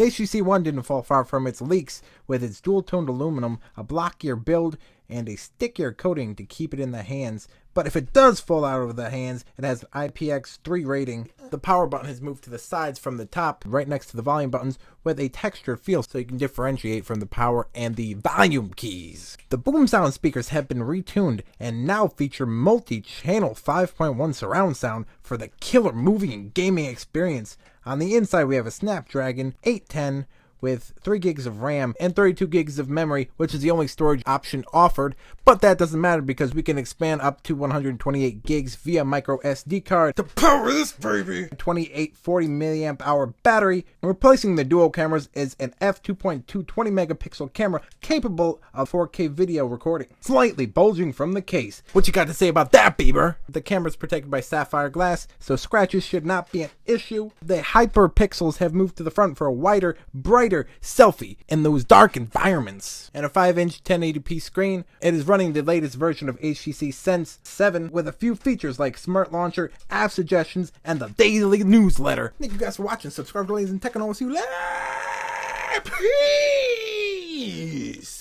The HTC One didn't fall far from its leaks. With its dual-toned aluminum, a blockier build, and a stickier coating to keep it in the hands. But if it does fall out of the hands, it has an IPX3 rating. The power button has moved to the sides from the top, right next to the volume buttons, with a textured feel so you can differentiate from the power and the volume keys. The boom sound speakers have been retuned and now feature multi-channel 5.1 surround sound for the killer movie and gaming experience. On the inside we have a Snapdragon 810 with 3 gigs of RAM and 32 gigs of memory, which is the only storage option offered, but that doesn't matter because we can expand up to 128 gigs via micro SD card to power this baby. 2840 milliamp hour battery. And replacing the dual cameras is an f2.2 20 megapixel camera capable of 4K video recording, slightly bulging from the case. What you got to say about that, Bieber? The camera is protected by sapphire glass, so scratches should not be an issue. The hyperpixels have moved to the front for a wider, brighter brighter selfie in those dark environments. And a 5 inch 1080p screen, it is running the latest version of HTC Sense 7 with a few features like Smart Launcher, app suggestions, and the daily newsletter. Thank you guys for watching. Subscribe to Ladies and Tech, and I will see you later. Peace.